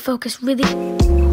focus really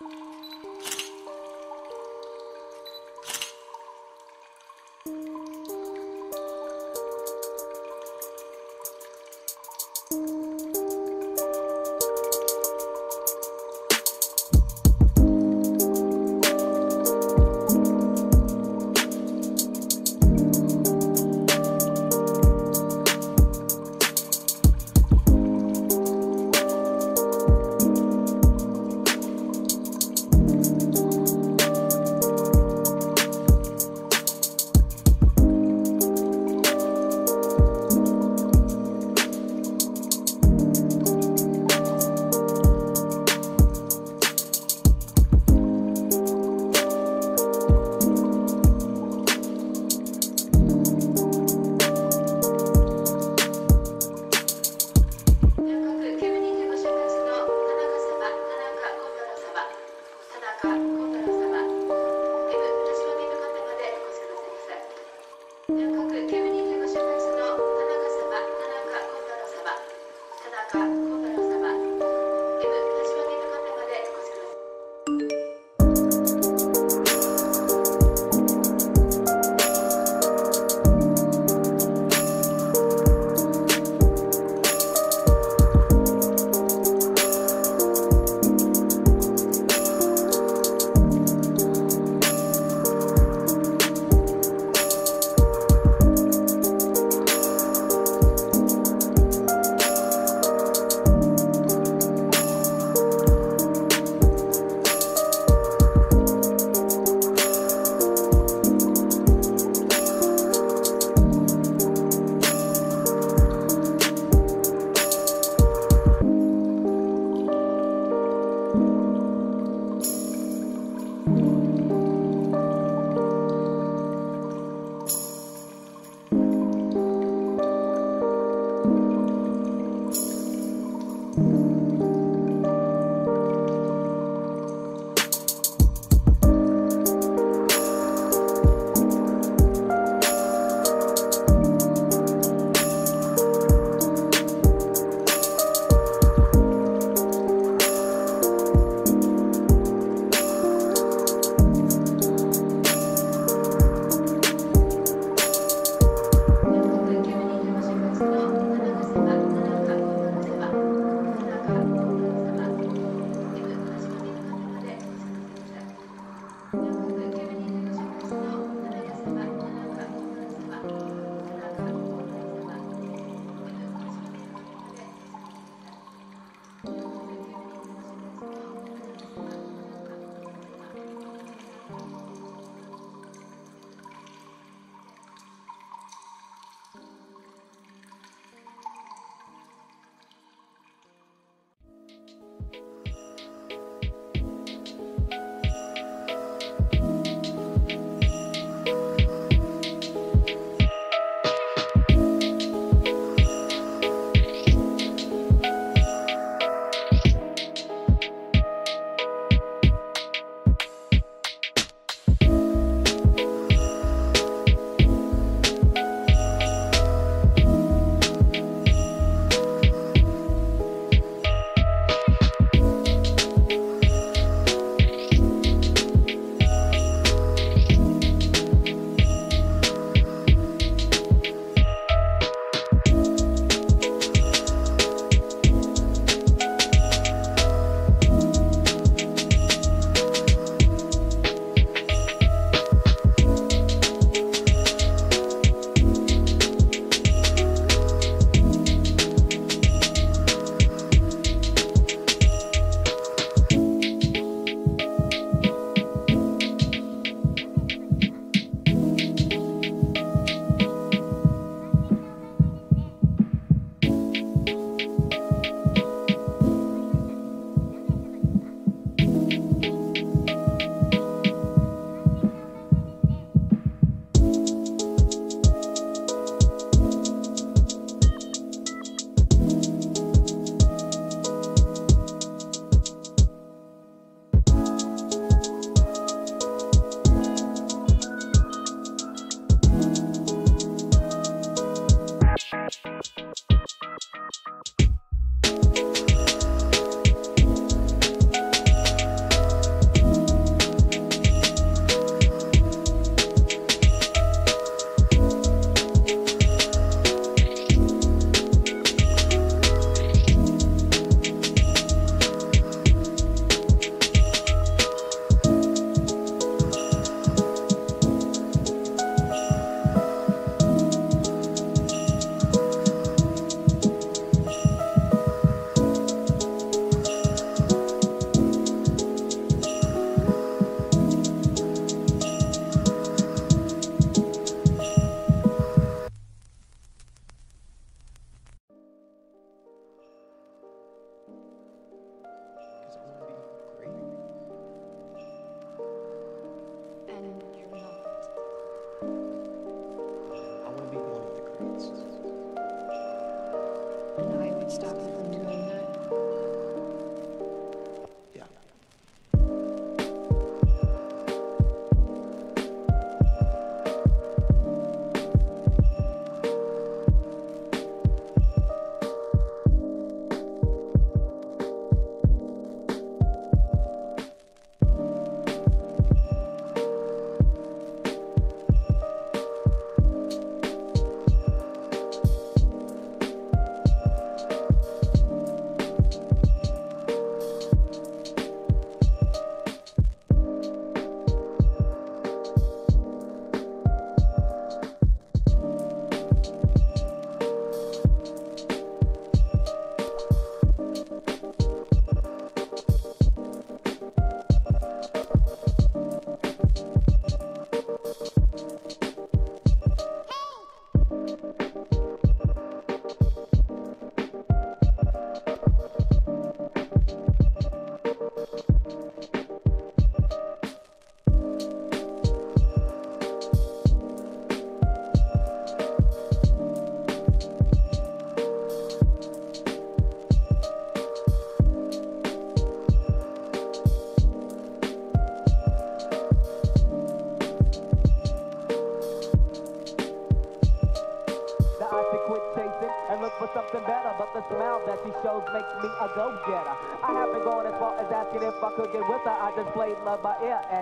you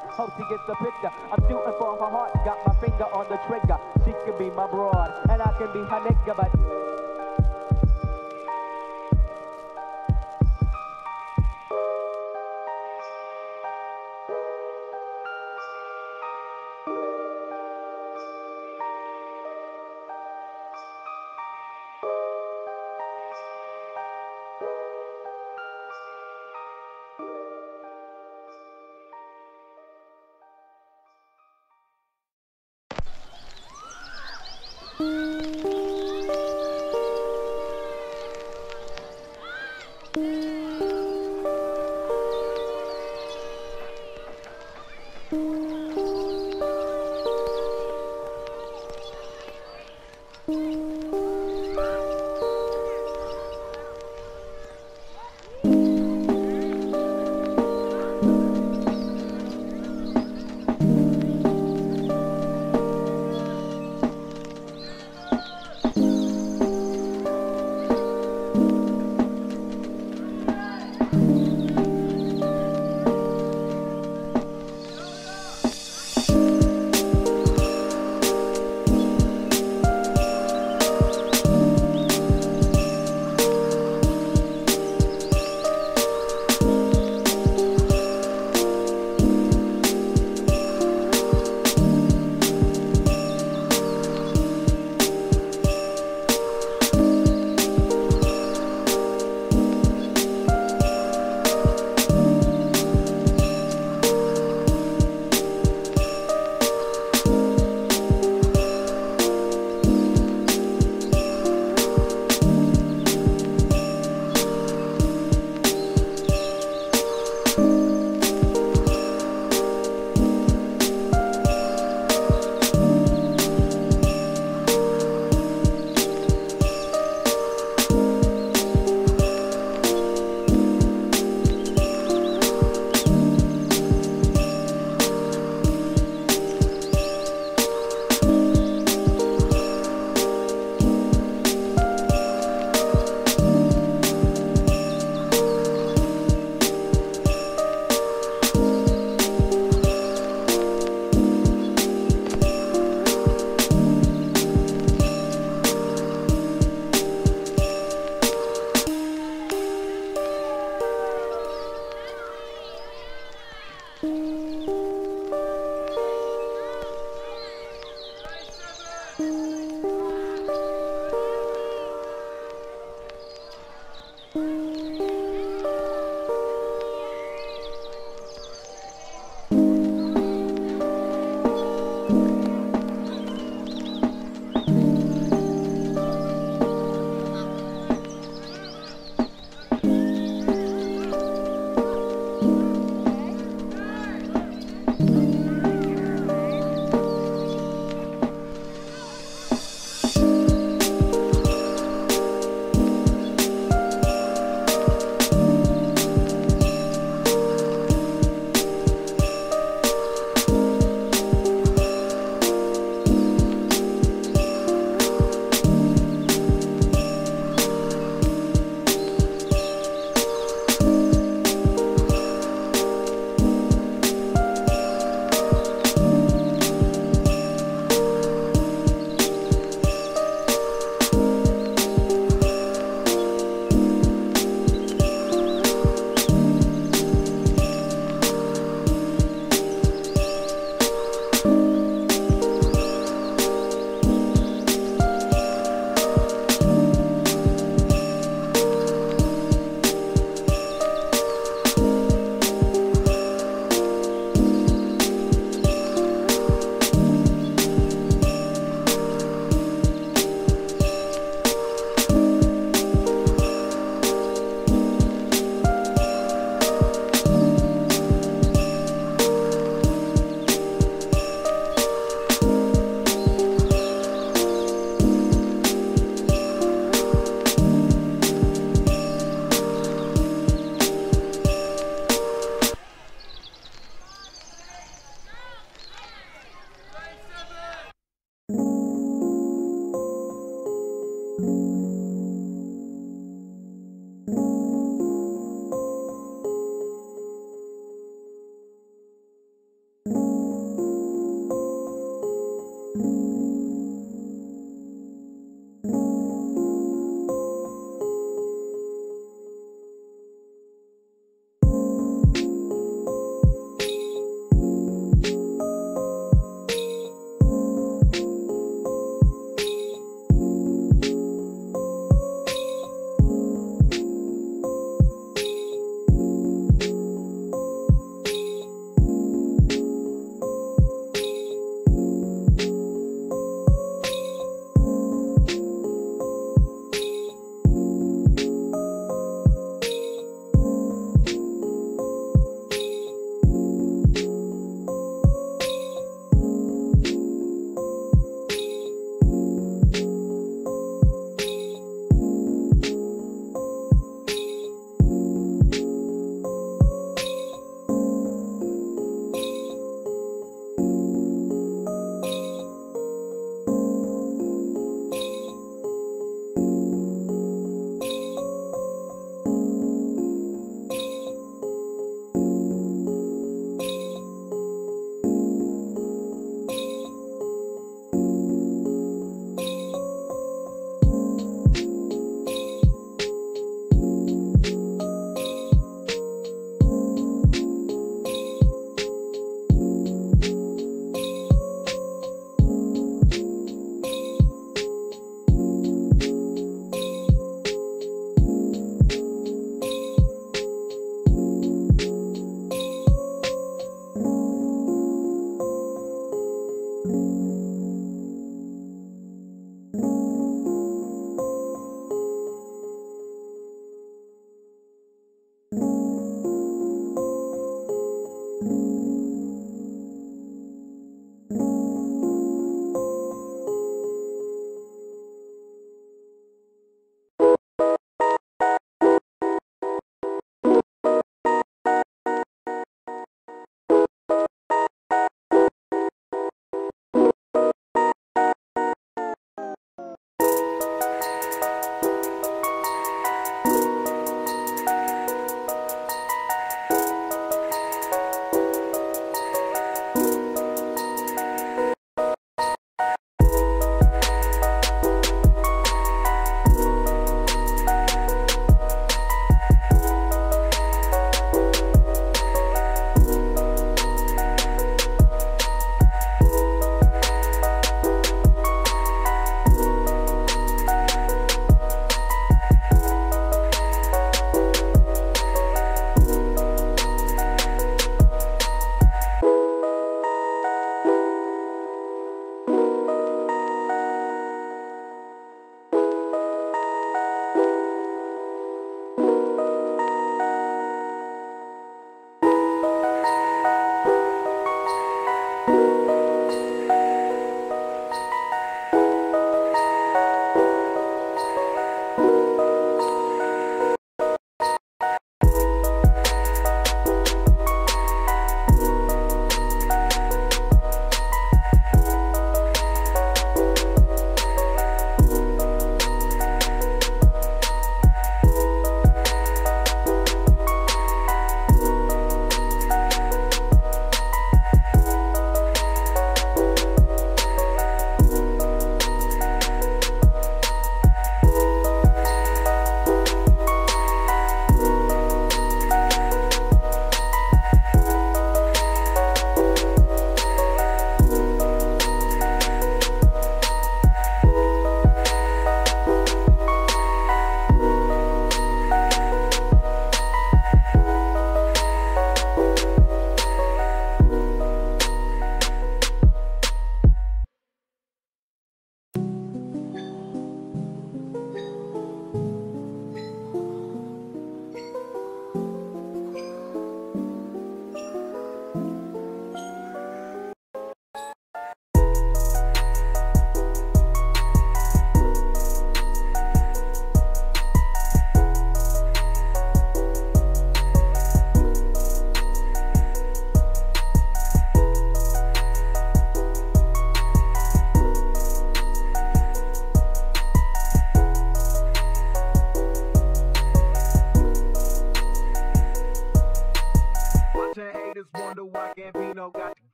and she gets the picture.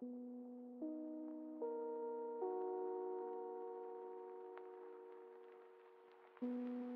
Thank you.